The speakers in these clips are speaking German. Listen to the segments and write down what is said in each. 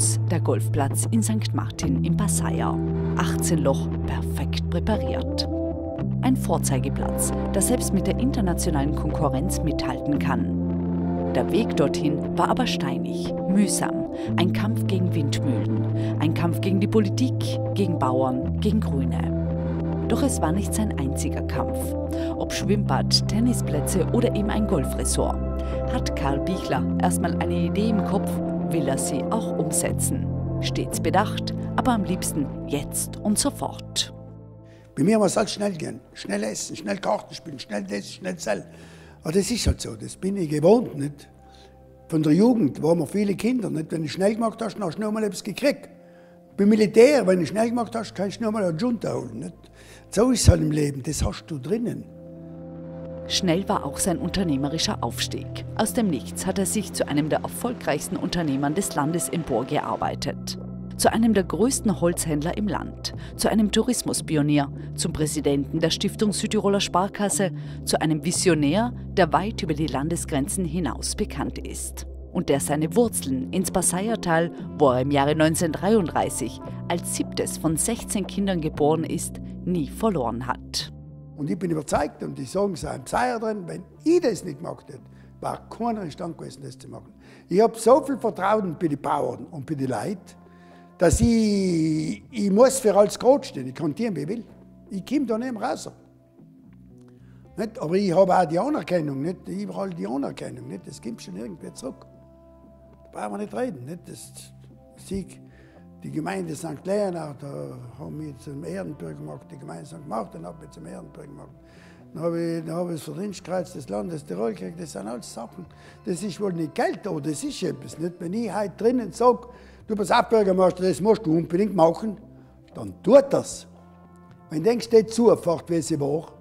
Stolz, der Golfplatz in St. Martin im Passaia. 18 Loch, perfekt präpariert. Ein Vorzeigeplatz, der selbst mit der internationalen Konkurrenz mithalten kann. Der Weg dorthin war aber steinig, mühsam, ein Kampf gegen Windmühlen, ein Kampf gegen die Politik, gegen Bauern, gegen Grüne. Doch es war nicht sein einziger Kampf. Ob Schwimmbad, Tennisplätze oder eben ein Golfresort. Hat Karl Bichler erstmal eine Idee im Kopf, will er sie auch umsetzen. Stets bedacht, aber am liebsten jetzt und sofort. Bei mir muss alles schnell gehen. Schnell essen, schnell Karten spielen, schnell das, schnell das. Aber das ist halt so, das bin ich gewohnt. Nicht? Von der Jugend waren wir viele Kinder. Nicht? Wenn du schnell gemacht hast, hast du noch mal etwas gekriegt. Beim Militär, wenn du schnell gemacht hast, kannst du noch mal eine Junta holen. Nicht? So ist es halt im Leben, das hast du drinnen. Schnell war auch sein unternehmerischer Aufstieg. Aus dem Nichts hat er sich zu einem der erfolgreichsten Unternehmern des Landes emporgearbeitet. Zu einem der größten Holzhändler im Land, zu einem Tourismuspionier, zum Präsidenten der Stiftung Südtiroler Sparkasse, zu einem Visionär, der weit über die Landesgrenzen hinaus bekannt ist und der seine Wurzeln ins Passaiertal, wo er im Jahre 1933 als siebtes von 16 Kindern geboren ist, nie verloren hat. Und ich bin überzeugt, und ich sage es auch im Passaia drin, wenn ich das nicht gemacht hätte, war keiner in Stand gewesen, das zu machen. Ich habe so viel Vertrauen bei den Bauern und bei den Leuten, dass ich, ich muss für alles gerade stehen. Ich kann tun, wie ich will. Ich komme da nicht raus. Nicht? Aber ich habe auch die Anerkennung, nicht? überall die Anerkennung. Nicht? Das kommt schon irgendwie zurück brauchen wir nicht reden. Nicht? Das Sieg, die Gemeinde St. Leonard, da haben wir zum Ehrenbürger gemacht, die Gemeinde St. Martin hat mich zum Ehrenbürger gemacht. Dann habe ich, dann habe ich das Verdienstkreuz des Landes Tirol gekriegt. Das sind alles Sachen. Das ist wohl nicht Geld, aber das ist etwas. Nicht? Wenn ich heute drinnen sage, du bist auch Bürgermeister, das musst du unbedingt machen, dann tut das. Wenn denkst, steht Zufahrt, wie sie war.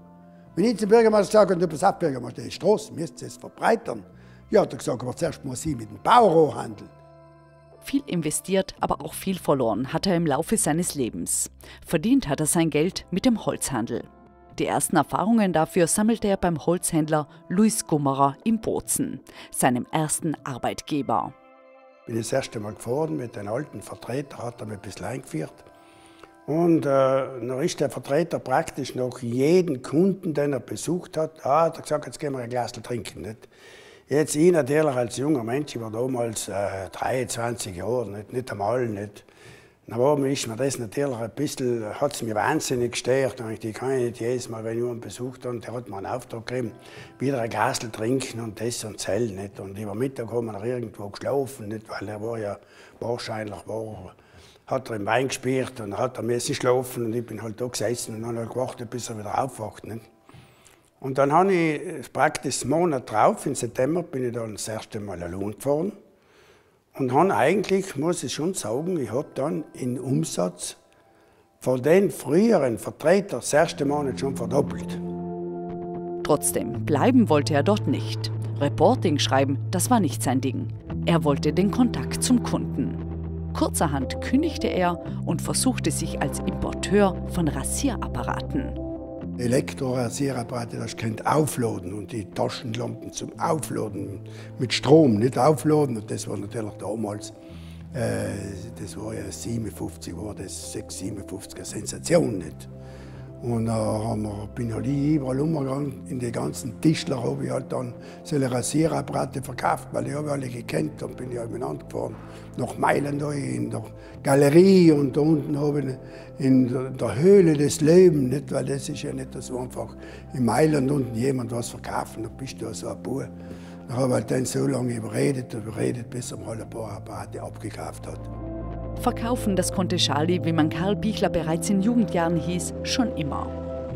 Wenn ich zum Bürgermeister sage, du bist auch Bürgermeister, die Straße, müsst ihr es verbreitern. Ja, er gesagt, aber zuerst muss ich mit dem Bauer handeln. Viel investiert, aber auch viel verloren hat er im Laufe seines Lebens. Verdient hat er sein Geld mit dem Holzhandel. Die ersten Erfahrungen dafür sammelte er beim Holzhändler Luis Gummerer im Bozen, seinem ersten Arbeitgeber. Bin das erste Mal gefahren mit einem alten Vertreter, hat er mich ein bisschen eingeführt. Und äh, dann ist der Vertreter praktisch noch jeden Kunden, den er besucht hat, ah, hat er gesagt, jetzt gehen wir ein Glas trinken. Nicht? Jetzt ich natürlich als junger Mensch, ich war damals äh, 23 Jahre, nicht, nicht einmal nicht. Dann ist mir das natürlich ein bisschen, hat es mir wahnsinnig gestört. Und ich kann nicht jedes Mal, wenn jemand besucht hat, der hat mir einen Auftrag gegeben, wieder ein Glas trinken und das und Zell nicht. Und über Mittag haben wir noch irgendwo geschlafen, nicht, weil er war ja wahrscheinlich, war, hat er im Wein gespielt und hat er müssen schlafen und ich bin halt da gesessen und dann halt gewartet, bis er wieder aufwacht. Nicht. Und dann habe ich praktisch einen Monat drauf, im September, bin ich dann das erste Mal allein gefahren. Und habe eigentlich, muss ich schon sagen, ich habe dann den Umsatz von den früheren Vertretern das erste Monat schon verdoppelt. Trotzdem, bleiben wollte er dort nicht. Reporting schreiben, das war nicht sein Ding. Er wollte den Kontakt zum Kunden. Kurzerhand kündigte er und versuchte sich als Importeur von Rasierappparaten. Elektrorasierapparate, das könnt aufladen und die Taschenlampen zum Aufladen mit Strom, nicht aufladen. Und das war natürlich damals, äh, das war ja 57, war das 6, 57 eine Sensation nicht. Und dann äh, bin halt ich überall umgegangen, in die ganzen Tischler habe ich halt dann solche Rasierapparate verkauft, weil ich habe alle gekannt. Dann bin ich halt miteinander nach Mailand in der Galerie und da unten habe ich in der Höhle des Lebens, nicht, weil das ist ja nicht so einfach, in Mailand unten jemand was verkaufen, da bist du so ein Bub. Dann habe ich halt dann so lange überredet, überredet, bis er mal ein paar Apparate abgekauft hat. Verkaufen, das konnte Charlie, wie man Karl Bichler bereits in Jugendjahren hieß, schon immer.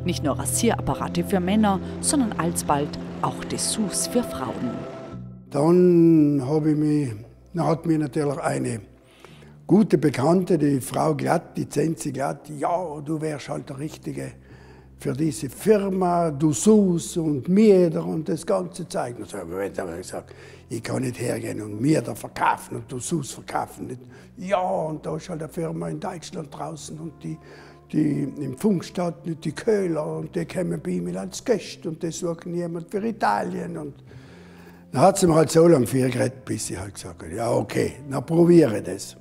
Nicht nur Rasierapparate für Männer, sondern alsbald auch Dessous für Frauen. Dann habe ich mich, dann hat mir natürlich eine gute Bekannte, die Frau Glatt, die Zenzi Glatt, ja, du wärst halt der Richtige für diese Firma, du suchst und mir und das ganze Zeug. Und so habe ich gesagt, ich kann nicht hergehen und mir da verkaufen und du suchst verkaufen. Nicht. Ja, und da ist halt eine Firma in Deutschland draußen und die, die im Funkstadt, die Köhler und die kommen bei mir als Gäste und die suchen jemand für Italien. Und Dann hat sie mir halt so lange viel geredet, bis ich halt gesagt habe, ja okay, dann probiere ich das.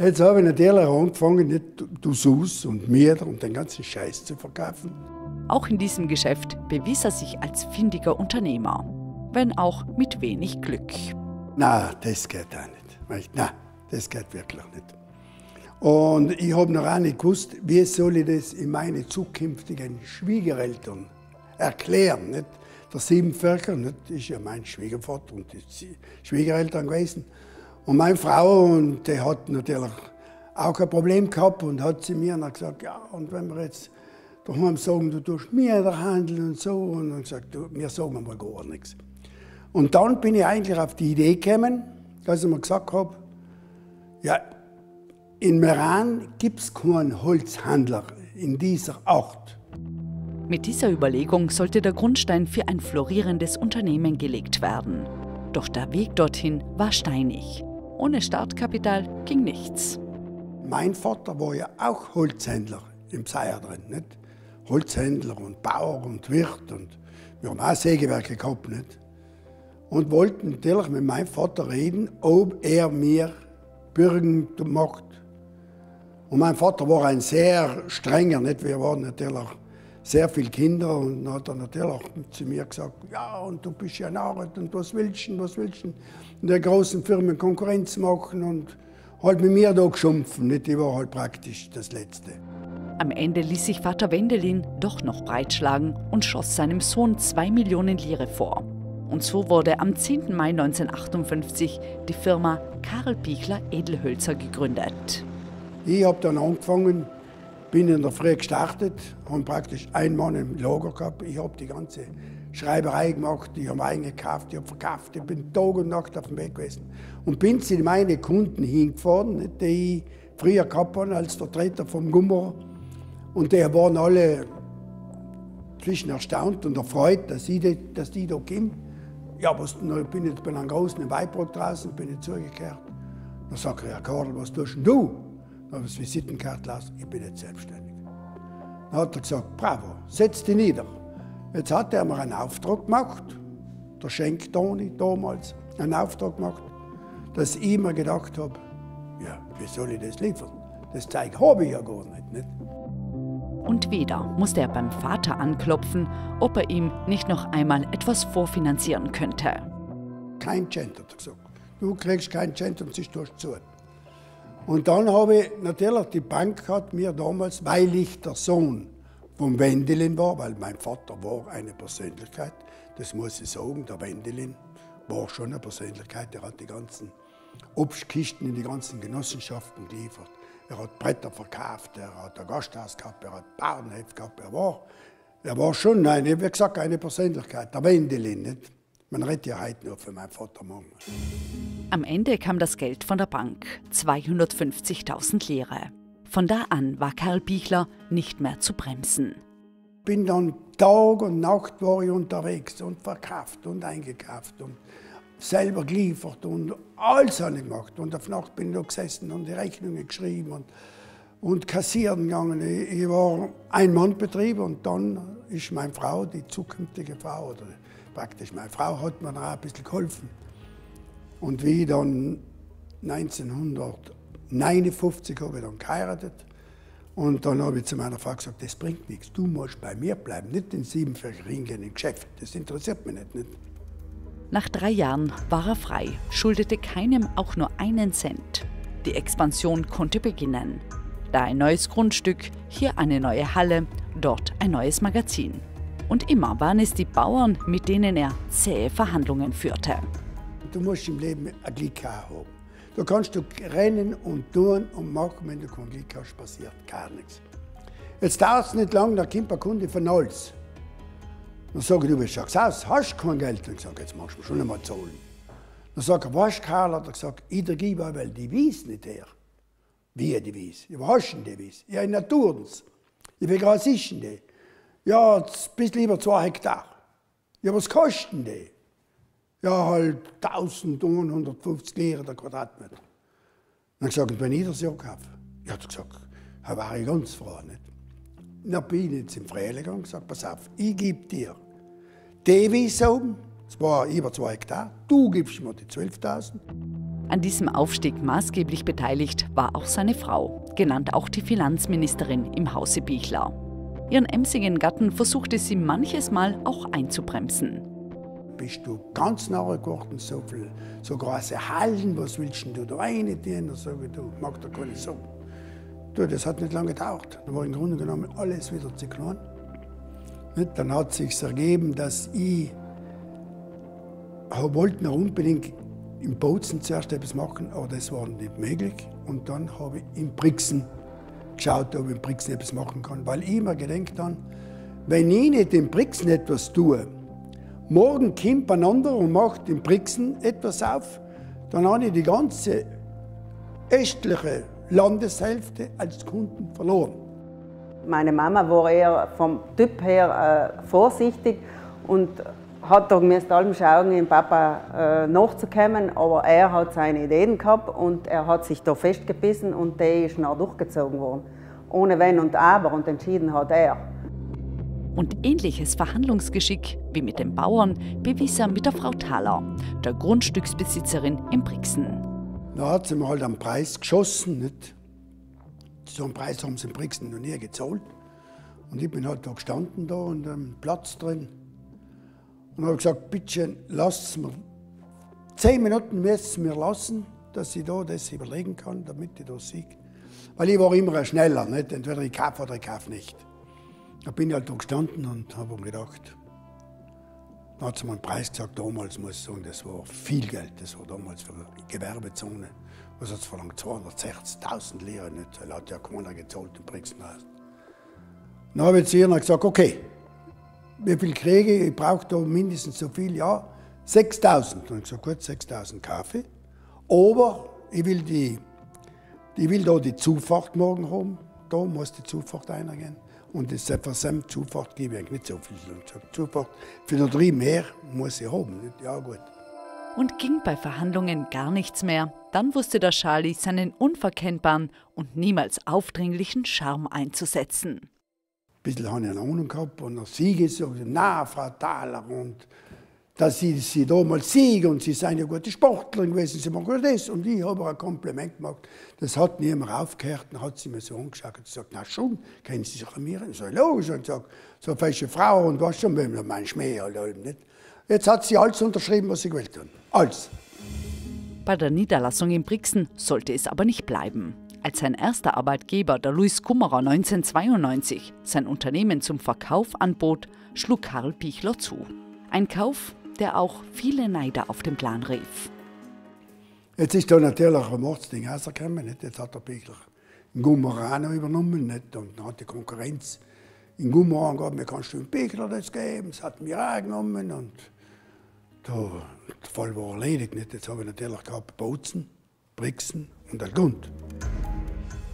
Jetzt habe ich natürlich angefangen, nicht du Sus und Mieter und den ganzen Scheiß zu verkaufen. Auch in diesem Geschäft bewies er sich als findiger Unternehmer, wenn auch mit wenig Glück. Na, das geht auch nicht. Na, das geht wirklich nicht. Und ich habe noch auch nicht gewusst, wie soll ich das in meine zukünftigen Schwiegereltern erklären. Nicht? Der Siebenvölker nicht, ist ja mein Schwiegervater und die Schwiegereltern gewesen. Und meine Frau, und die hat natürlich auch ein Problem gehabt und hat sie mir dann gesagt, ja, und wenn wir jetzt daheim sagen, du tust mir handeln und so, und dann gesagt, du, wir sagen mal gar nichts. Und dann bin ich eigentlich auf die Idee gekommen, dass ich mir gesagt habe, ja, in Meran gibt es keinen Holzhandler in dieser Art. Mit dieser Überlegung sollte der Grundstein für ein florierendes Unternehmen gelegt werden. Doch der Weg dorthin war steinig. Ohne Startkapital ging nichts. Mein Vater war ja auch Holzhändler im Seier drin. Nicht? Holzhändler und Bauer und Wirt. Und wir haben auch Sägewerke gehabt. Nicht? Und wollten natürlich mit meinem Vater reden, ob er mir Bürgen macht und mein Vater war ein sehr strenger, nicht? wir waren natürlich sehr viele Kinder und dann hat er natürlich auch zu mir gesagt, ja und du bist ja Narret und was willst du, was willst du in der großen Firmen Konkurrenz machen und halt mit mir da geschumpfen, nicht? ich war halt praktisch das Letzte. Am Ende ließ sich Vater Wendelin doch noch breitschlagen und schoss seinem Sohn zwei Millionen Lire vor. Und so wurde am 10. Mai 1958 die Firma Karl Pichler Edelhölzer gegründet. Ich habe dann angefangen, bin in der Früh gestartet, habe praktisch einen Mann im Lager gehabt. Ich habe die ganze Schreiberei gemacht, ich habe eingekauft, ich habe verkauft, ich bin Tag und Nacht auf dem Weg gewesen. Und bin zu meinen Kunden hingefahren, die ich früher gehabt habe als Vertreter vom Gummer. Und die waren alle zwischen erstaunt und erfreut, dass, ich, dass die da kommen. Ja, was, ich bin jetzt bei einem großen Weibrock draußen, bin ich zugekehrt. Dann sage ich, Herr Karl, was tust denn du? Habe das Visitenkarte lassen, ich bin jetzt selbstständig. Dann hat er gesagt, bravo, setz dich nieder. Jetzt hat er mir einen Auftrag gemacht, der Schenk Toni damals, einen Auftrag gemacht, dass ich mir gedacht habe, ja, wie soll ich das liefern? Das Zeug habe ich ja gar nicht. nicht? Und wieder musste er beim Vater anklopfen, ob er ihm nicht noch einmal etwas vorfinanzieren könnte. Kein Cent, hat er gesagt. Du kriegst keinen Cent und sie tust zu. Und dann habe ich natürlich, die Bank hat mir damals, weil ich der Sohn vom Wendelin war, weil mein Vater war eine Persönlichkeit, das muss ich sagen, der Wendelin war schon eine Persönlichkeit, der hat die ganzen Obstkisten in die ganzen Genossenschaften geliefert. Er hat Bretter verkauft, er hat ein Gasthaus gehabt, er hat Bauernheft gehabt, er war, er war schon eine, wie gesagt, eine Persönlichkeit, der Wendelin. Nicht? Man redet ja heute nur für meinen Vater morgen. Am Ende kam das Geld von der Bank, 250.000 Lire. Von da an war Karl Bichler nicht mehr zu bremsen. Bin dann Tag und Nacht war ich unterwegs und verkauft und eingekauft und selber geliefert und alles habe ich gemacht. Und auf Nacht bin ich da gesessen und die Rechnungen geschrieben und, und kassieren gegangen. Ich, ich war ein Mannbetrieb und dann ist meine Frau, die zukünftige Frau, oder praktisch meine Frau, hat mir auch ein bisschen geholfen. Und wie dann 1959 habe ich dann geheiratet. Und dann habe ich zu meiner Frau gesagt, das bringt nichts, du musst bei mir bleiben, nicht in Siebenfeld gehen im Geschäft. Das interessiert mich nicht, nicht. Nach drei Jahren war er frei, schuldete keinem auch nur einen Cent. Die Expansion konnte beginnen. Da ein neues Grundstück, hier eine neue Halle, dort ein neues Magazin. Und immer waren es die Bauern, mit denen er zähe Verhandlungen führte. Du musst im Leben ein Glück haben. Da kannst du rennen und tun und machen, wenn du kein Glück hast, passiert gar nichts. Jetzt dauert es nicht lang, da kommt ein Kunde von alles. Dann sage ich, du bist schon aus, hast kein Geld? Dann sage jetzt machst du schon einmal zahlen. Dann ich, weißt du, Karl, hat er gesagt, ich gebe weil die Wies nicht her. Wie die Wies? Ja, was hast du denn die Wies? Ja, in Naturens. Ja, wie groß ist denn die? Ja, ein bisschen über zwei Hektar. Ja, was kosten die? Ja, halt 1150 Lire der Quadratmeter. Dann habe ich gesagt, wenn ich das ja kaufe? Hat er gesagt, da war ich ganz froh. Nicht? Dann bin ich jetzt im Frühling und gesagt, pass auf, ich gebe dir die Wiese oben, Es war über zwei Hektar. Du gibst mir die 12.000. An diesem Aufstieg maßgeblich beteiligt war auch seine Frau, genannt auch die Finanzministerin im Hause Bichler. Ihren emsigen Gatten versuchte sie manches Mal auch einzubremsen. Bist du ganz nahe geworden, so viel, so große Hallen, was willst du da rein tun? So wie du, mag da keine so. Du, das hat nicht lange gedauert. Da war im Grunde genommen alles wieder zu klein. Dann hat sich ergeben, dass ich wollte noch unbedingt im Bozen zuerst etwas machen, aber das war nicht möglich. Und dann habe ich in Brixen geschaut, ob ich in Brixen etwas machen kann. Weil ich immer gedacht habe, wenn ich nicht in Brixen etwas tue, morgen kommt ein anderer und macht in Brixen etwas auf, dann habe ich die ganze östliche Landeshälfte als Kunden verloren. Meine Mama war eher vom Typ her äh, vorsichtig und hat da müsst allem schauen, dem Papa äh, nachzukommen, aber er hat seine Ideen gehabt und er hat sich da festgebissen und der ist noch durchgezogen worden. Ohne Wenn und Aber und entschieden hat er. Und ähnliches Verhandlungsgeschick wie mit den Bauern bewies er mit der Frau Thaler, der Grundstücksbesitzerin in Brixen. Da hat sie mir halt einen Preis geschossen. Nicht? So einen Preis haben sie in Brixen noch nie gezahlt. Und ich bin halt da gestanden da und am Platz drin. Und habe gesagt, bitte lasst mir, zehn Minuten müsst mir lassen, dass ich da das überlegen kann, damit ich das siege. Weil ich war immer schneller, nicht? entweder ich kaufe oder ich kaufe nicht. Da bin ich halt da gestanden und habe mir gedacht, dann hat sie mir einen Preis gesagt, damals muss ich sagen, das war viel Geld, das war damals für eine Gewerbezone. Was hat es verlangt? 260.000 Lira, nicht? Das hat ja keiner gezahlt im Brixenhaus. Dann habe ich zu ihr gesagt, okay, wie viel kriege ich? Ich brauche da mindestens so viel, ja, 6000. Und ich gesagt, gut, 6000 Kaffee. Aber ich will, die, ich will da die Zufahrt morgen haben. Da muss die Zufahrt eingehen. Und das seine Zufahrt gebe ich nicht so viel. Zufahrt für noch drei mehr muss ich haben. Ja, gut. Und ging bei Verhandlungen gar nichts mehr. Dann wusste der Charlie seinen unverkennbaren und niemals aufdringlichen Charme einzusetzen bisschen habe ich eine Ahnung gehabt und der Siege sagte, na, Frau Thaler, und dass Sie, Sie da mal siegen und Sie seien ja gute Sportler gewesen, Sie machen das. Und ich habe ein Kompliment gemacht. Das hat niemand aufgehört. Dann hat sie mir so angeschaut und gesagt, na schon, kennen Sie sich an mir? Ich sage, los. Und sagt, so falsche Frau und was schon, wenn mein Schmäh halt nicht. Jetzt hat sie alles unterschrieben, was sie gewählt hat. Alles. Bei der Niederlassung in Brixen sollte es aber nicht bleiben. Als sein erster Arbeitgeber, der Louis Kummerer 1992, sein Unternehmen zum Verkauf anbot, schlug Karl Pichler zu. Ein Kauf, der auch viele Neider auf den Plan rief. Jetzt ist da natürlich ein Mordsding rausgekommen. Nicht? Jetzt hat der Pichler in noch übernommen. Nicht? Und dann hat die Konkurrenz in Gummerer gesagt, mir kannst du einen Pichler das geben. Das hat mir auch genommen. Und da, der Fall war erledigt. Nicht? Jetzt habe ich natürlich gehabt Bozen, Brixen und Algund.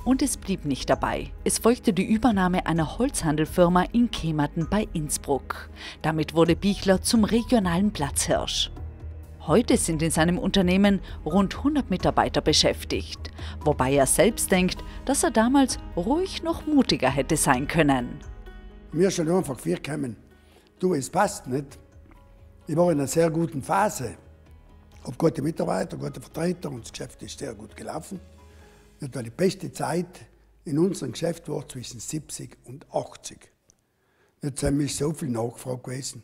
Und es blieb nicht dabei. Es folgte die Übernahme einer Holzhandelfirma in Kematen bei Innsbruck. Damit wurde Bichler zum regionalen Platzhirsch. Heute sind in seinem Unternehmen rund 100 Mitarbeiter beschäftigt, wobei er selbst denkt, dass er damals ruhig noch mutiger hätte sein können. Mir schon einfach vier gekommen. Du, es passt nicht. Ich war in einer sehr guten Phase. Habe gute Mitarbeiter, gute Vertreter und das Geschäft ist sehr gut gelaufen. Die beste Zeit in unserem Geschäft war zwischen 70 und 80. Jetzt haben mich so viel nachgefragt gewesen.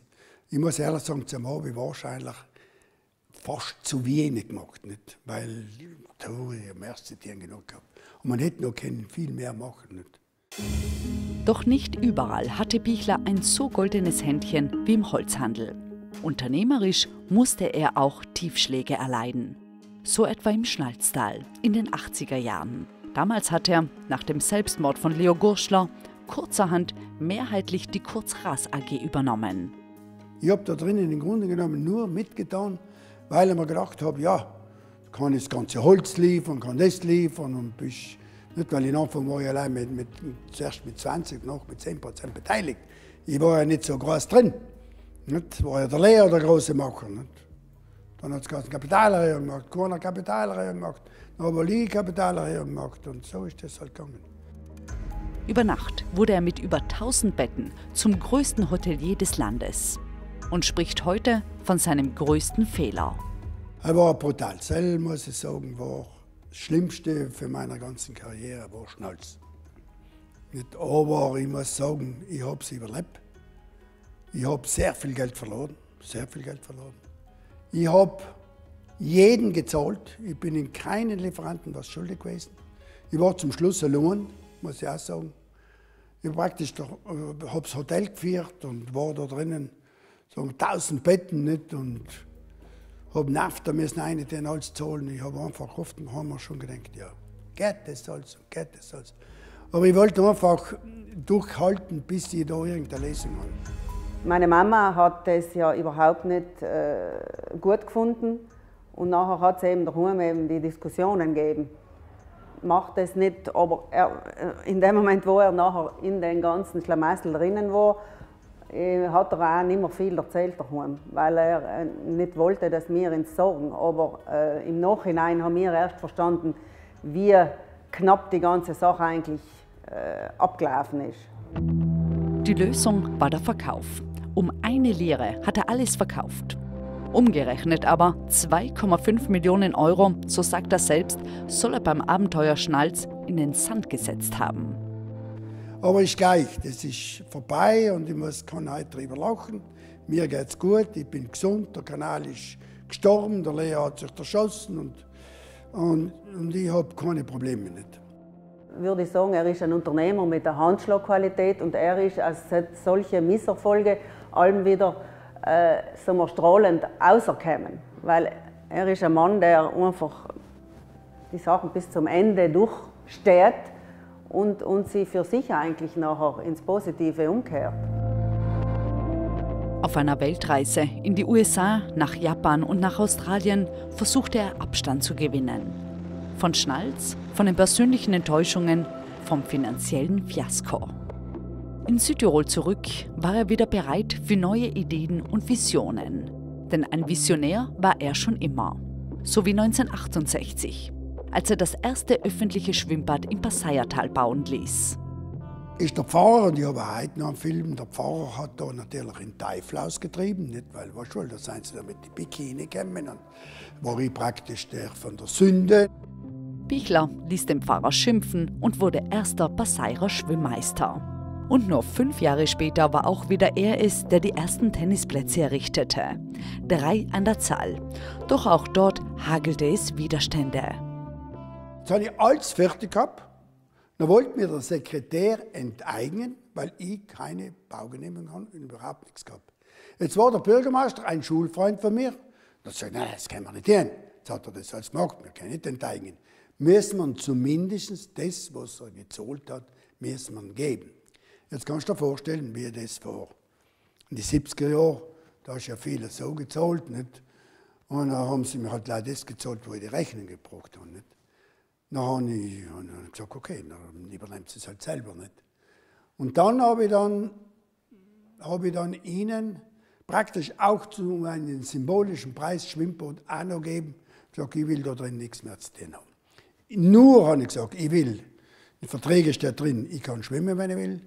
Ich muss ehrlich sagen, zum habe ich wahrscheinlich fast zu wenig gemacht, nicht? weil da ich am ersten Tag genug gehabt. Und man hätte noch können viel mehr machen. Nicht? Doch nicht überall hatte Bichler ein so goldenes Händchen wie im Holzhandel. Unternehmerisch musste er auch Tiefschläge erleiden so etwa im Schnalztal in den 80er Jahren. Damals hat er, nach dem Selbstmord von Leo Gurschler, kurzerhand mehrheitlich die Kurzras AG übernommen. Ich habe da drinnen im Grunde genommen nur mitgetan, weil ich mir gedacht habe, ja, kann das ganze Holz liefern, kann das liefern und bist nicht, weil ich am Anfang war ich allein mit, mit, zuerst mit 20, noch mit 10 Prozent beteiligt. Ich war ja nicht so groß drin. Nicht? War ja der Lehrer der große Macher. Nicht? Dann hat es eine Kapitalerhöhung gemacht, keiner Kapitalerhöhung gemacht, ich Kapitalerhöhung gemacht und so ist das halt gegangen. Über Nacht wurde er mit über 1000 Betten zum größten Hotelier des Landes. und spricht heute von seinem größten Fehler. Er war brutal. Sel, muss ich sagen, war das Schlimmste für meine ganze Karriere, war Schnalz. Nicht, aber ich muss sagen, ich habe es überlebt. Ich habe sehr viel Geld verloren, sehr viel Geld verloren. Ich habe jeden gezahlt. Ich bin in keinen Lieferanten was schuldig gewesen. Ich war zum Schluss allein, muss ich auch sagen. Ich äh, habe das Hotel geführt und war da drinnen so 1000 Betten nicht und habe Naft, da müssen eine den alles zahlen. Ich habe einfach und haben wir schon gedacht, ja, geht das alles, geht das alles. Aber ich wollte einfach durchhalten, bis ich da irgendeine Lesung habe. Meine Mama hat das ja überhaupt nicht äh, gut gefunden und nachher hat es eben daheim eben die Diskussionen gegeben. Macht das nicht, aber er, äh, in dem Moment, wo er nachher in den ganzen Schlamassel drinnen war, äh, hat er auch nicht mehr viel erzählt daheim, weil er äh, nicht wollte, dass wir uns sorgen. Aber äh, im Nachhinein haben wir erst verstanden, wie knapp die ganze Sache eigentlich äh, abgelaufen ist. Die Lösung war der Verkauf. Um eine Lire hat er alles verkauft. Umgerechnet aber 2,5 Millionen Euro, so sagt er selbst, soll er beim Abenteuer Schnalz in den Sand gesetzt haben. Aber ist gleich, das ist vorbei und ich muss, kann heute drüber lachen. Mir geht's gut, ich bin gesund, der Kanal ist gestorben, der Lea hat sich erschossen und, und, und ich habe keine Probleme nicht. Würde ich sagen, er ist ein Unternehmer mit der Handschlagqualität und er ist als solche Misserfolge allem wieder äh, sagen wir, strahlend auserkommen. Weil er ist ein Mann, der einfach die Sachen bis zum Ende durchsteht und, und sie für sich eigentlich nachher ins Positive umkehrt. Auf einer Weltreise in die USA, nach Japan und nach Australien versuchte er Abstand zu gewinnen. Von Schnalz, von den persönlichen Enttäuschungen, vom finanziellen Fiasko. In Südtirol zurück war er wieder bereit für neue Ideen und Visionen. Denn ein Visionär war er schon immer. So wie 1968 als er das erste öffentliche Schwimmbad im Passaiertal bauen ließ. Ist der Pfarrer, und ich habe heute noch einen Film, der Pfarrer hat da natürlich einen Teufel ausgetrieben, nicht? weil, weißt du, da sind sie da mit den Bikini gekommen und war ich praktisch der von der Sünde. Bichler ließ den Pfarrer schimpfen und wurde erster Passairer Schwimmmeister. Und nur fünf Jahre später war auch wieder er es, der die ersten Tennisplätze errichtete. Drei an der Zahl. Doch auch dort hagelte es Widerstände. Jetzt habe ich alles fertig gehabt. Dann wollte mir der Sekretär enteignen, weil ich keine Baugenehmigung habe und überhaupt nichts gehabt. Jetzt war der Bürgermeister ein Schulfreund von mir. Da sagte ich, nein, das können wir nicht hin. Jetzt hat er das alles gemacht, wir können nicht enteignen. Müssen wir zumindest das, was er gezahlt hat, müssen wir geben. Jetzt kannst du dir vorstellen, wie das war. In den 70er Jahren, da du ja viele so gezahlt, nicht? Und dann haben sie mir halt leider das gezahlt, wo ich die Rechnung gebracht habe, nicht? Dann habe ich, gesagt, okay, dann übernimmt sie es halt selber nicht. Und dann habe ich dann, habe ich dann ihnen praktisch auch zu einem symbolischen Preis Schwimmbad auch noch gegeben. Gesagt, ich will da drin nichts mehr zu tun haben. Nur habe ich gesagt, ich will. In Verträge steht drin, ich kann schwimmen, wenn ich will.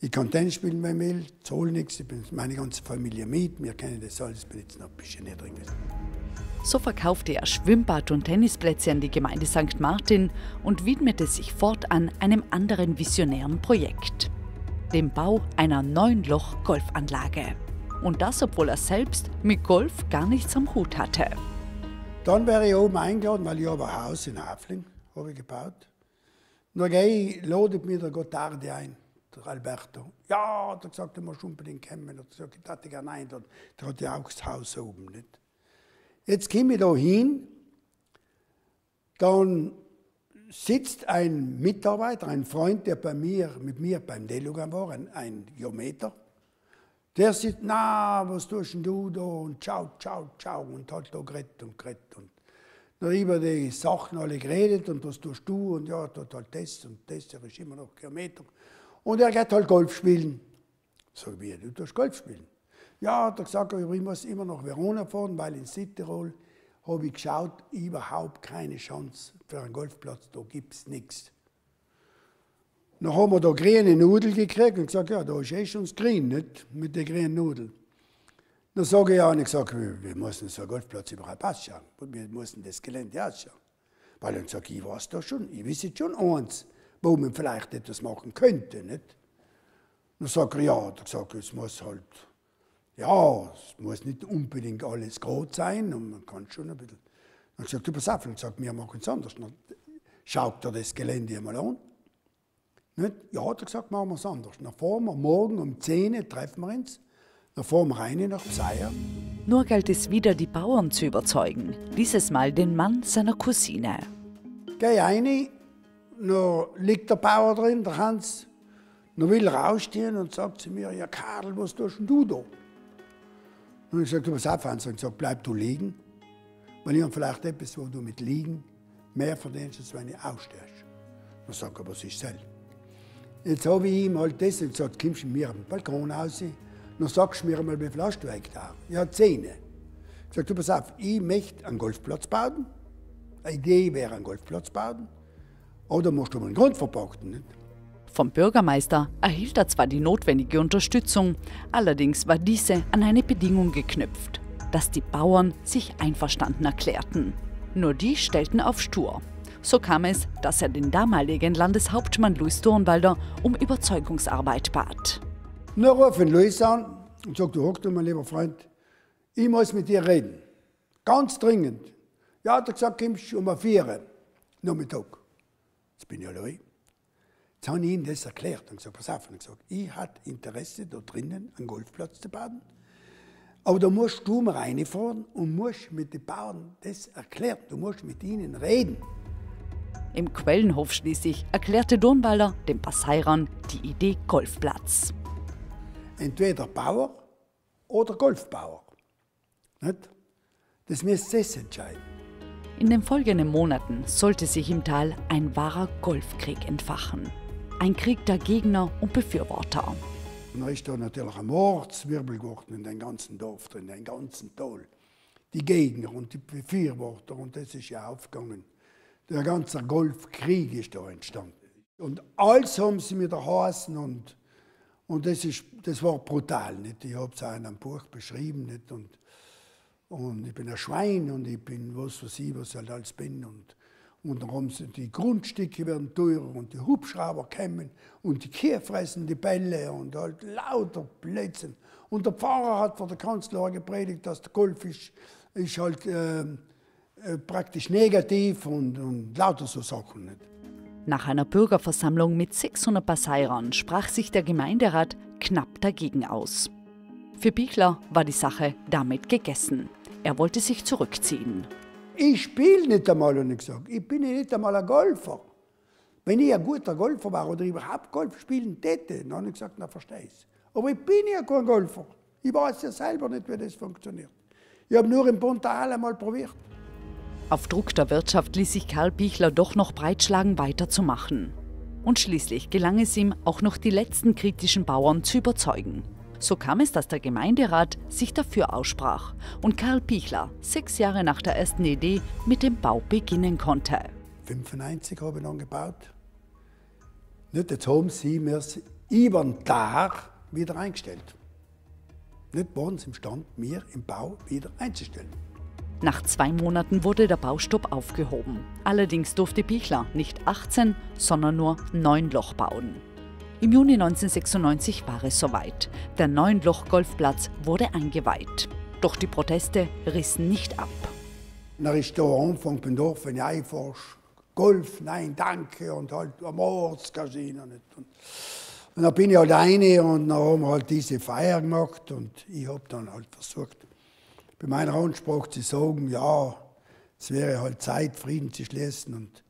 Ich kann Tennis spielen, wenn ich will. Zahle nichts, ich bin meine ganze Familie mit. Wir können das alles benutzen, ein bisschen nicht drin. So verkaufte er Schwimmbad und Tennisplätze an die Gemeinde St. Martin und widmete sich fortan einem anderen visionären Projekt. Dem Bau einer Neun-Loch-Golfanlage. Und das, obwohl er selbst mit Golf gar nichts am Hut hatte. Dann wäre ich oben eingeladen, weil ich habe ein Haus in Hafling habe ich gebaut. Dann gehe ich, mir der Gottardi ein, der Alberto. Ja, hat er gesagt, er muss unbedingt kommen. Er hat gesagt, ich hätte gerne einladen. Der hat ja auch das Haus oben. Nicht? Jetzt komme ich da hin, dann sitzt ein Mitarbeiter, ein Freund, der bei mir, mit mir beim Delugan war, ein, ein Geometer, der sitzt, na, was tust du da? Und ciao, ciao, ciao. Und hat da geredet und geredet. Und dann über die Sachen alle geredet und was tust du? Und ja, dort halt das und das, er ist immer noch Geometer. Und er geht halt Golf spielen. Sag ich, du tust Golf spielen. Ja, hat er gesagt, ich muss immer nach Verona fahren, weil in Südtirol habe ich geschaut, überhaupt keine Chance für einen Golfplatz, da gibt es nichts. Dann haben wir da grüne Nudeln gekriegt und gesagt, ja, da ist eh schon das Grün, nicht? Mit den grünen Nudeln. Dann sage ich auch, und ich sage, wir müssen so einen Golfplatz überhaupt ausschauen. Wir müssen das Gelände ausschauen. Weil dann sage ich, ich weiß da schon, ich weiß schon eins, wo man vielleicht etwas machen könnte. Nicht? Dann sage ich, ja, dann sage ich, es muss halt, ja, es muss nicht unbedingt alles groß sein und man kann schon ein bisschen. Dann sagt du, pass auf, und sagt, wir machen es anders. Dann schaut er das Gelände einmal an. Nicht? Ja, hat er gesagt, machen wir es anders. Dann fahren wir morgen um 10 Uhr, treffen wir uns. Fahren wir rein nach Pseier. Nur galt es wieder, die Bauern zu überzeugen. Dieses Mal den Mann seiner Cousine. Geh rein, dann liegt der Bauer drin, der Hans. Dann will rausstehen und sagt zu mir, ja Karl, was tust du da? Und ich pass auf, Hans, und ich sage, bleib du liegen. Weil ich habe vielleicht etwas, wo du mit Liegen mehr verdienst, als wenn du ausstehst. Dann sage ich, was ist das? Jetzt habe ich ihm halt das und gesagt, kommst du mir am Balkon raus? Dann sagst du mir einmal, wie viel hast du eigentlich da? Ja, zehn. Ich sage, du pass auf, ich möchte einen Golfplatz bauen. Eine Idee wäre ein Golfplatz bauen. Oder musst du mal einen Grund verpachten. Nicht? Vom Bürgermeister erhielt er zwar die notwendige Unterstützung, allerdings war diese an eine Bedingung geknüpft, dass die Bauern sich einverstanden erklärten. Nur die stellten auf stur. So kam es, dass er den damaligen Landeshauptmann Louis Dornwalder um Überzeugungsarbeit bat. Dann rufe ich Luis an und sage, du hock du, mein lieber Freund, ich muss mit dir reden. Ganz dringend. Ja, hat er gesagt, kommst um vier Nachmittag. Jetzt bin ich allein. Jetzt habe ich ihm das erklärt und gesagt, pass auf, und gesagt, ich habe Interesse, da drinnen einen Golfplatz zu bauen. Aber da musst du mal reinfahren und musst mit den Bauern das erklären. Du musst mit ihnen reden. Im Quellenhof schließlich erklärte Dornwalder den Passairern die Idee Golfplatz. Entweder Bauer oder Golfbauer. Nicht? Das müsst ihr entscheiden. In den folgenden Monaten sollte sich im Tal ein wahrer Golfkrieg entfachen. Ein Krieg der Gegner und Befürworter. Dann ist da natürlich ein Mordswirbel geworden in den ganzen Dorf in den ganzen Tal. Die Gegner und die Befürworter und das ist ja aufgegangen. Der ganze Golfkrieg ist da entstanden. Und alles haben sie mir da hassen und, und das, ist, das war brutal. Nicht? Ich habe es auch in einem Buch beschrieben. Nicht? Und, und ich bin ein Schwein und ich bin was weiß ich, was ich halt alles bin. Und, und dann haben sie, die Grundstücke werden teurer und die Hubschrauber kommen und die Kühe fressen die Bälle und halt lauter Blödsinn. Und der Pfarrer hat vor der Kanzler gepredigt, dass der Golf ist, ist halt äh, äh, praktisch negativ und, und lauter so Sachen. Nicht? Nach einer Bürgerversammlung mit 600 Passairern sprach sich der Gemeinderat knapp dagegen aus. Für Bichler war die Sache damit gegessen. Er wollte sich zurückziehen. Ich spiele nicht einmal, habe ich gesagt. Ich bin nicht einmal ein Golfer. Wenn ich ein guter Golfer war oder überhaupt Golf spielen täte, dann habe ich gesagt, na verstehe ich Aber ich bin ja kein Golfer. Ich weiß ja selber nicht, wie das funktioniert. Ich habe nur im Pontal einmal probiert. Auf Druck der Wirtschaft ließ sich Karl Bichler doch noch breitschlagen, weiterzumachen. Und schließlich gelang es ihm, auch noch die letzten kritischen Bauern zu überzeugen. So kam es, dass der Gemeinderat sich dafür aussprach und Karl Pichler sechs Jahre nach der ersten Idee mit dem Bau beginnen konnte. 1995 habe ich dann gebaut. Nicht, jetzt haben sie mir über den Tag wieder eingestellt. Nicht waren sie imstande, mir im Bau wieder einzustellen. Nach zwei Monaten wurde der Baustopp aufgehoben. Allerdings durfte Bichler nicht 18, sondern nur 9 Loch bauen. Im Juni 1996 war es soweit. Der 9-Loch-Golfplatz wurde eingeweiht. Doch die Proteste rissen nicht ab. Da Anfang beim Dorf, ich einfährst, Golf, nein, danke, und halt am Ortscasino. Und, und dann bin ich halt eine und dann haben wir halt diese Feier gemacht und ich habe dann halt versucht, bei meiner Ansprache zu sagen, ja, es wäre halt Zeit, Frieden zu schließen. Und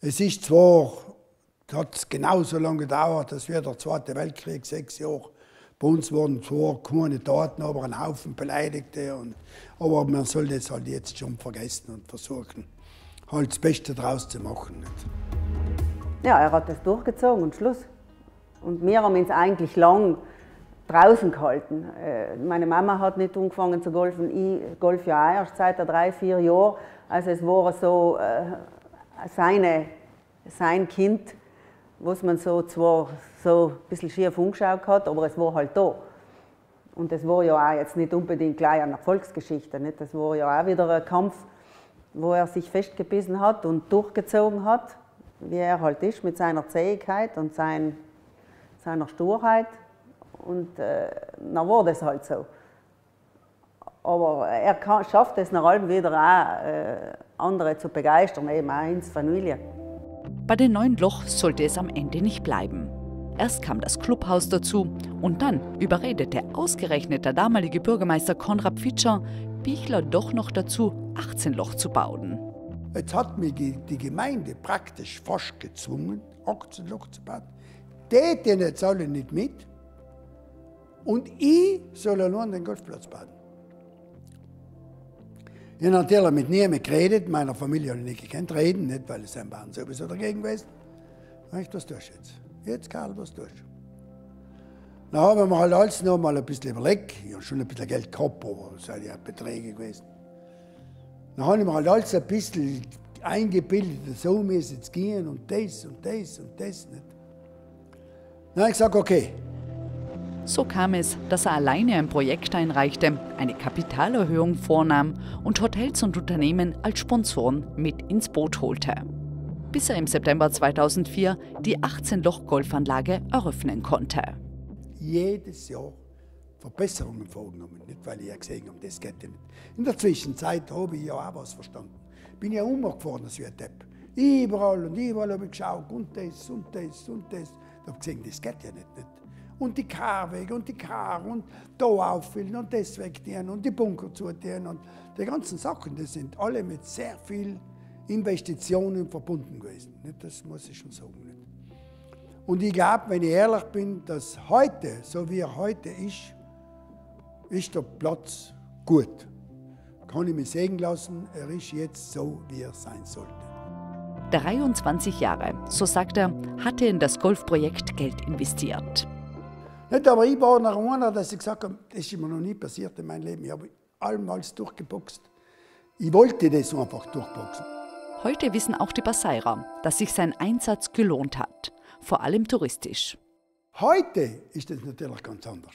es ist zwar, hat genauso lange gedauert, als wir der Zweite Weltkrieg, sechs Jahre. Bei uns waren zwar keine Taten, aber ein Haufen Beleidigte. Und, aber man soll das halt jetzt schon vergessen und versuchen, halt das Beste daraus zu machen. Nicht? Ja, er hat das durchgezogen und Schluss. Und wir haben uns eigentlich lang draußen gehalten. Äh, meine Mama hat nicht angefangen zu golfen, ich golfe ja auch erst seit drei, vier Jahren. Also es war so äh, seine, sein Kind, was man so zwar so ein bisschen schief umgeschaut hat, aber es war halt da. Und das war ja auch jetzt nicht unbedingt gleich eine Erfolgsgeschichte. Nicht? Das war ja auch wieder ein Kampf, wo er sich festgebissen hat und durchgezogen hat, wie er halt ist, mit seiner Zähigkeit und sein, seiner Sturheit. Und äh, dann war das halt so. Aber er kann, schafft es nach allem wieder auch, äh, andere zu begeistern, eben auch ins Familie. Bei den neuen Loch sollte es am Ende nicht bleiben. Erst kam das Clubhaus dazu und dann überredete ausgerechnet der damalige Bürgermeister Konrad Pfitscher, Bichler doch noch dazu, 18 Loch zu bauen. Jetzt hat mich die, die Gemeinde praktisch fast gezwungen, 18 Loch zu bauen. Die den jetzt alle nicht mit und ich soll allein den Golfplatz bauen. Ich habe natürlich mit niemandem geredet, meiner Familie habe ich nicht gekannt, reden, nicht, weil es ein Bahn sowieso dagegen gewesen. Ich, was tust du jetzt? Jetzt, Karl, was tust du? Dann haben wir halt alles noch mal ein bisschen überlegt. Ich habe schon ein bisschen Geld gehabt, aber es sind ja Beträge gewesen. Dann habe ich mir halt alles ein bisschen eingebildet, so müssen es gehen und das und das und das nicht. Dann habe ich gesagt, okay, so kam es, dass er alleine ein Projekt einreichte, eine Kapitalerhöhung vornahm und Hotels und Unternehmen als Sponsoren mit ins Boot holte. Bis er im September 2004 die 18-Loch-Golfanlage eröffnen konnte. Jedes Jahr Verbesserungen vorgenommen, nicht weil ich ja gesehen habe, das geht ja nicht. In der Zwischenzeit habe ich ja auch was verstanden. Bin ja umgefahren ein Depp. Überall und überall habe ich geschaut und das und das und das. Ich habe gesehen, das geht ja nicht. nicht und die Karwege und die Kar und da auffüllen und das wegdienen und die Bunker zutieren und die ganzen Sachen, das sind alle mit sehr viel Investitionen verbunden gewesen. Das muss ich schon sagen. Und ich glaube, wenn ich ehrlich bin, dass heute, so wie er heute ist, ist der Platz gut. Kann ich mich sehen lassen, er ist jetzt so, wie er sein sollte. 23 Jahre, so sagt er, hatte in das Golfprojekt Geld investiert. Nicht, aber ich war nach einer, dass ich gesagt habe, das ist mir noch nie passiert in meinem Leben. Ich habe allmals durchgeboxt. Ich wollte das einfach durchboxen. Heute wissen auch die Basairer, dass sich sein Einsatz gelohnt hat, vor allem touristisch. Heute ist das natürlich ganz anders.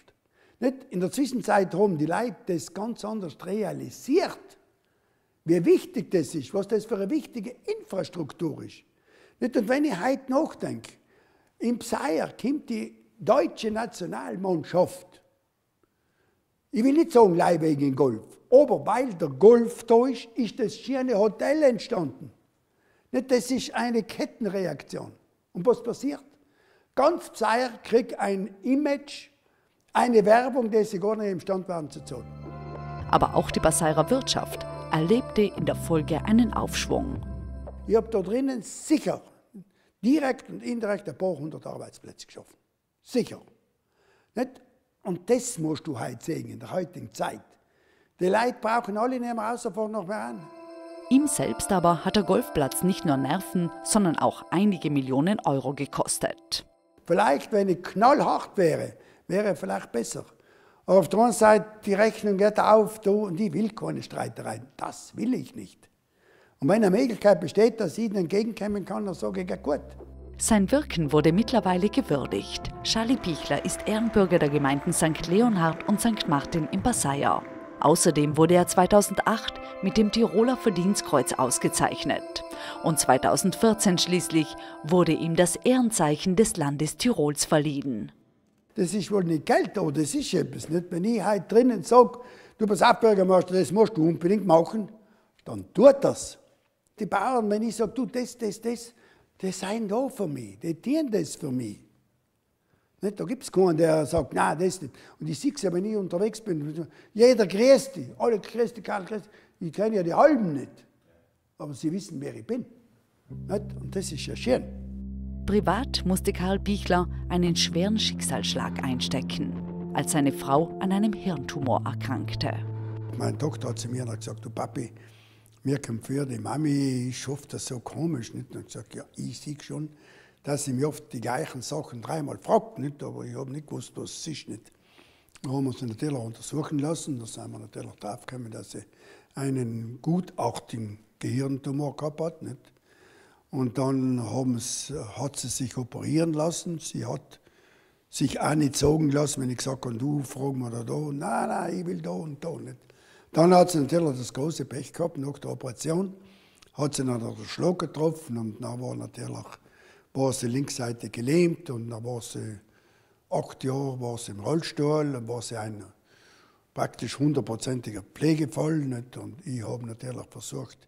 Nicht? In der Zwischenzeit haben die Leute das ganz anders realisiert, wie wichtig das ist, was das für eine wichtige Infrastruktur ist. Nicht? Und wenn ich heute nachdenke, im Pseier kommt die deutsche Nationalmannschaft, ich will nicht sagen, leih wegen Golf, aber weil der Golf da ist, ist das schöne Hotel entstanden. Nicht, das ist eine Kettenreaktion. Und was passiert? Ganz Pseier kriegt ein Image, eine Werbung, die sie gar nicht imstand waren zu zahlen. Aber auch die Basairer Wirtschaft erlebte in der Folge einen Aufschwung. Ich habe da drinnen sicher direkt und indirekt ein paar hundert Arbeitsplätze geschaffen. Sicher. Nicht? Und das musst du heute sehen, in der heutigen Zeit. Die Leute brauchen alle nicht mehr rausfahren noch mehr an. Ihm selbst aber hat der Golfplatz nicht nur Nerven, sondern auch einige Millionen Euro gekostet. Vielleicht, wenn ich knallhart wäre, wäre vielleicht besser. Aber auf der anderen Seite, die Rechnung geht auf, du, und ich will keine Streitereien. Das will ich nicht. Und wenn eine Möglichkeit besteht, dass ich ihnen entgegenkommen kann, dann sage ich, ja gut. Sein Wirken wurde mittlerweile gewürdigt. Charlie Pichler ist Ehrenbürger der Gemeinden St. Leonhard und St. Martin im Passaier. Außerdem wurde er 2008 mit dem Tiroler Verdienstkreuz ausgezeichnet. Und 2014 schließlich wurde ihm das Ehrenzeichen des Landes Tirols verliehen. Das ist wohl nicht Geld da, das ist etwas. Nicht? Wenn ich heute drinnen sage, du bist auf, Bürgermeister, das musst du unbedingt machen, dann tut das. Die Bauern, wenn ich sage, du das, das, das, die sind da für mich, die tun das für mich. Nicht? Da gibt es keinen, der sagt, nein, das nicht. Und ich sehe es ja, wenn ich unterwegs bin. Jeder grüßt die, alle grüßt die, Karl grüßt Ich kenne ja die halben nicht. Aber sie wissen, wer ich bin. Nicht? Und das ist ja schön. Privat musste Karl Bichler einen schweren Schicksalsschlag einstecken, als seine Frau an einem Hirntumor erkrankte. Mein Doktor hat zu mir gesagt, du Papi, mir kommt für die Mami, ich hoffe das so komisch. Nicht? Und ich gesagt, ja, ich sehe schon, dass sie mir oft die gleichen Sachen dreimal fragt, nicht? aber ich habe nicht gewusst, was es ist. Nicht. Da haben wir sie natürlich untersuchen lassen. Da sind wir natürlich draufgekommen, dass sie einen gutartigen Gehirntumor gehabt hat. Nicht? Und dann hat sie sich operieren lassen. Sie hat sich auch nicht sagen lassen, wenn ich gesagt habe, du frag mal da, da. Nein, nein, ich will da und da nicht. Dann hat sie natürlich das große Pech gehabt, nach der Operation hat sie dann den Schlag getroffen und dann war natürlich, war sie linksseite gelähmt und dann war sie acht Jahre war sie im Rollstuhl, dann war sie ein praktisch hundertprozentiger Pflegefall. Nicht? Und ich habe natürlich versucht,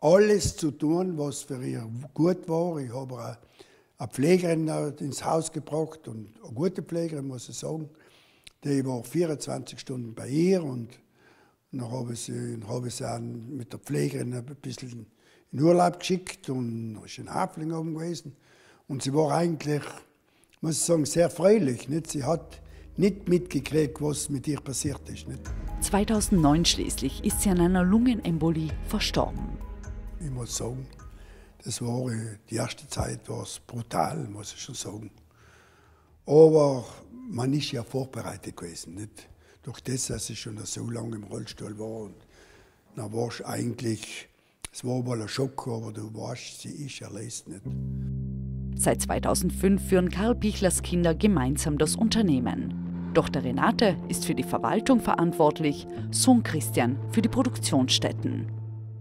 alles zu tun, was für ihr gut war. Ich habe eine Pflegerin ins Haus gebracht und eine gute Pflegerin, muss ich sagen. Die war 24 Stunden bei ihr und dann habe ich sie, habe ich sie auch mit der Pflegerin ein bisschen in Urlaub geschickt und ist in Hafling oben gewesen. Und sie war eigentlich, muss ich sagen, sehr fröhlich. Nicht? Sie hat nicht mitgekriegt, was mit ihr passiert ist. Nicht? 2009 schließlich ist sie an einer Lungenembolie verstorben. Ich muss sagen, das war die erste Zeit war es brutal, muss ich schon sagen. Aber man ist ja vorbereitet gewesen, nicht? Durch das, dass ich schon so lange im Rollstuhl war. Und dann war es eigentlich, es war wohl ein Schock, aber du weißt, sie ist erlöst nicht. Seit 2005 führen Karl Bichlers Kinder gemeinsam das Unternehmen. Tochter Renate ist für die Verwaltung verantwortlich, Sohn Christian für die Produktionsstätten.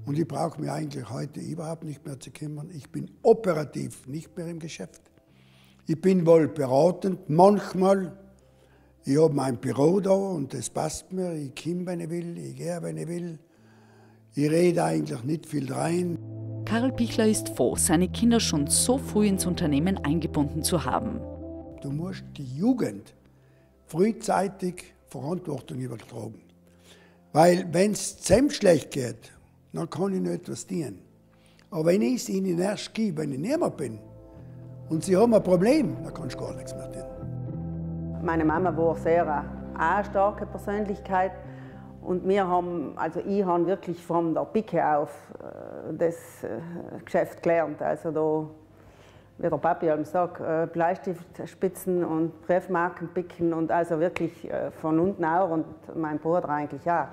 Und ich brauche mich eigentlich heute überhaupt nicht mehr zu kümmern. Ich bin operativ nicht mehr im Geschäft. Ich bin wohl beratend, manchmal. Ich habe mein Büro da und das passt mir. Ich komme, wenn ich will, ich gehe, wenn ich will. Ich rede eigentlich nicht viel rein. Karl Pichler ist froh, seine Kinder schon so früh ins Unternehmen eingebunden zu haben. Du musst die Jugend frühzeitig Verantwortung übertragen. Weil wenn es zusammen schlecht geht, dann kann ich nicht etwas dienen. Aber wenn ich es ihnen erst gebe, wenn ich niemand bin, und sie haben ein Problem, dann kann ich gar nichts mehr tun. Meine Mama war sehr eine starke Persönlichkeit. Und wir haben, also ich habe wirklich von der Picke auf äh, das äh, Geschäft gelernt. Also da wie der Papi eben sagt, äh, Bleistiftspitzen und Briefmarken picken und also wirklich äh, von unten auch und mein Bruder eigentlich auch.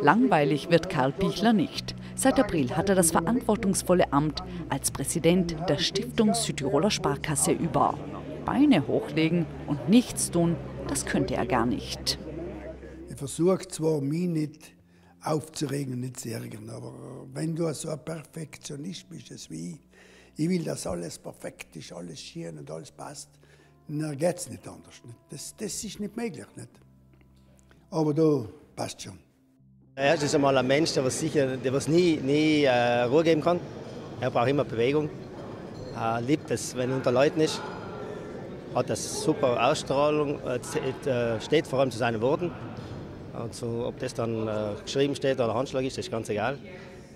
Langweilig wird Karl Pichler nicht. Seit April hat er das verantwortungsvolle Amt als Präsident der Stiftung Südtiroler Sparkasse über. Beine hochlegen und nichts tun, das könnte er gar nicht. Ich versuche zwar, mich nicht aufzuregen und nicht zu ärgern, aber wenn du so ein Perfektionist bist wie ich, ich will, dass alles perfekt ist, alles schön und alles passt. Dann geht es nicht anders. Nicht? Das, das ist nicht möglich. Nicht? Aber da passt schon. Er ist einmal ein Mensch, der was sicher, der was nie, nie äh, Ruhe geben kann. Er braucht immer Bewegung. Er liebt es, wenn er unter Leuten ist. Hat eine super Ausstrahlung, äh, steht vor allem zu seinen Worten. Also, ob das dann äh, geschrieben steht oder Handschlag ist, ist ganz egal.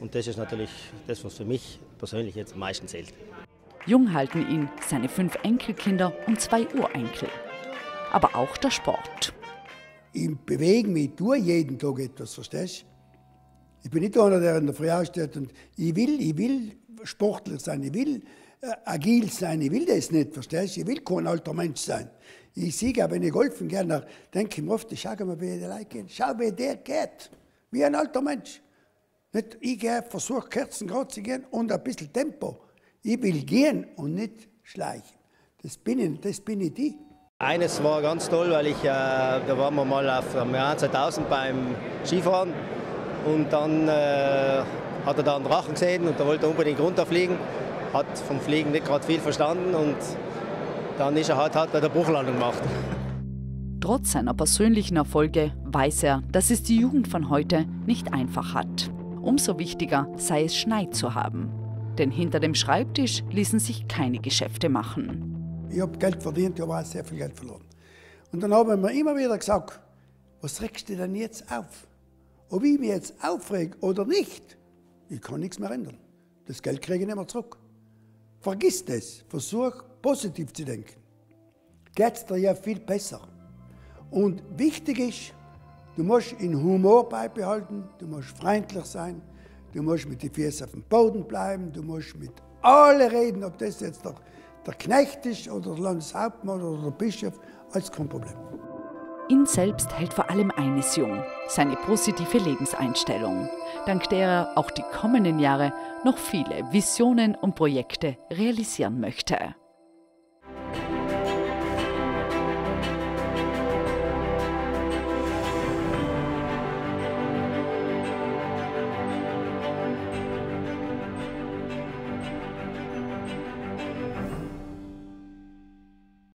Und das ist natürlich das, was für mich persönlich jetzt am meisten zählt. Jung halten ihn seine fünf Enkelkinder und zwei Urenkel. Aber auch der Sport. Ich bewege mich, tue jeden Tag etwas, verstehst du? Ich bin nicht einer, der in der Früh aussteht und ich will, ich will Sportler sein, ich will äh, agil sein, ich will das nicht, verstehst du? Ich will kein alter Mensch sein. Ich sehe, wenn ich golfen gehe, denke ich mir oft, schau mal, wie die Leute gehen. Schau, wie der geht. Wie ein alter Mensch. Nicht, ich versuche kerzengrad zu gehen und ein bisschen Tempo. Ich will gehen und nicht schleichen. Das bin ich, das bin ich die. Eines war ganz toll, weil ich, äh, da waren wir mal auf dem Jahr 2000 beim Skifahren und dann äh, hat er da einen Drachen gesehen und da wollte er unbedingt runterfliegen. Hat vom Fliegen nicht gerade viel verstanden und dann ist er halt, hat er der Bruchlandung gemacht. Trotz seiner persönlichen Erfolge weiß er, dass es die Jugend von heute nicht einfach hat. Umso wichtiger sei es Schneid zu haben. Denn hinter dem Schreibtisch ließen sich keine Geschäfte machen. Ich habe Geld verdient, ich habe auch sehr viel Geld verloren. Und dann haben wir immer wieder gesagt, was regst du denn jetzt auf? Ob ich mich jetzt aufreg oder nicht, ich kann nichts mehr ändern. Das Geld kriege ich nicht mehr zurück. Vergiss das. Versuch positiv zu denken. Geht es dir ja viel besser. Und wichtig ist, Du musst in Humor beibehalten, du musst freundlich sein, du musst mit den Füßen auf dem Boden bleiben, du musst mit allen reden, ob das jetzt der, der Knecht ist oder der Landeshauptmann oder der Bischof, alles kein Problem. Ihn selbst hält vor allem eines jung, seine positive Lebenseinstellung, dank der er auch die kommenden Jahre noch viele Visionen und Projekte realisieren möchte.